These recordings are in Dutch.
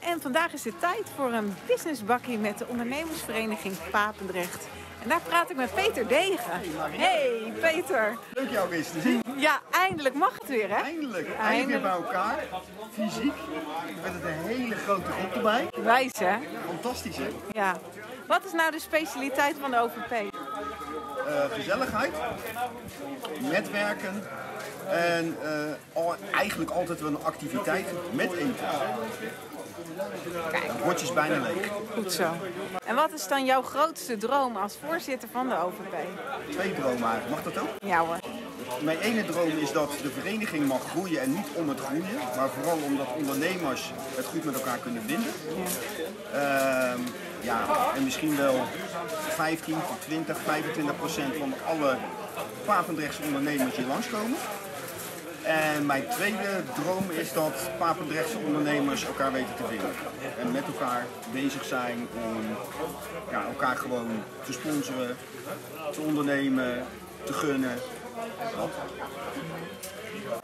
En vandaag is het tijd voor een businessbakkie met de ondernemersvereniging Papendrecht. En daar praat ik met Peter Degen. Hey Peter. Leuk jou weer te zien. Ja, eindelijk mag het weer hè? Eindelijk. Eindelijk weer bij elkaar. Fysiek. Met het een hele grote groep erbij. Wijs hè? Fantastisch hè? Ja. Wat is nou de specialiteit van de OVP? Eh, gezelligheid. Netwerken. En eh, al, eigenlijk altijd wel een activiteit met eten. Kijk, Het bordje is bijna leeg. goed zo. En wat is dan jouw grootste droom als voorzitter van de OVP? Twee dromen eigenlijk. Mag dat ook? Ja hoor. Mijn ene droom is dat de vereniging mag groeien en niet om het groeien, maar vooral omdat ondernemers het goed met elkaar kunnen vinden. Ehm, ja, en misschien wel 15 tot 20, 25 procent van alle Papendrechtse ondernemers hier langskomen. En mijn tweede droom is dat Papendrechtse ondernemers elkaar weten te vinden. En met elkaar bezig zijn om ja, elkaar gewoon te sponsoren, te ondernemen, te gunnen.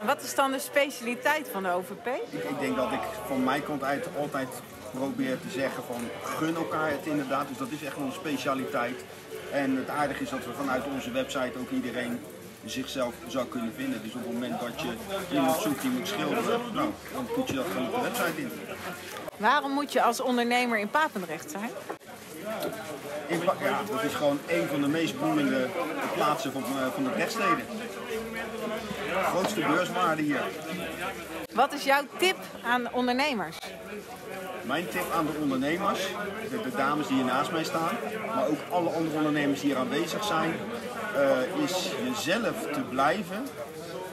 Wat is dan de specialiteit van de OVP? Ik, ik denk dat ik van mijn kant uit altijd probeer te zeggen van gun elkaar het inderdaad. Dus dat is echt wel een specialiteit. En het aardige is dat we vanuit onze website ook iedereen zichzelf zou kunnen vinden. Dus op het moment dat je iemand zoekt die moet schilderen, nou, dan put je dat gewoon op de website in. Waarom moet je als ondernemer in Papendrecht zijn? Ja, dat is gewoon een van de meest boeiende plaatsen van, eh, van de rechtsteden. Grootste beurswaarde hier. Wat is jouw tip aan ondernemers? Mijn tip aan de ondernemers, de, de dames die hier naast mij staan, maar ook alle andere ondernemers die hier aanwezig zijn, eh, is jezelf te blijven,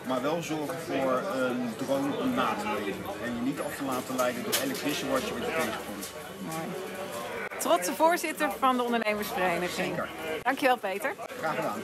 maar wel zorgen voor een droom om na te leven. En je niet af te laten leiden door elk wisselwoordje wat je tegenkomt. Trotse voorzitter van de ondernemersvereniging. Dankjewel Peter. Graag gedaan.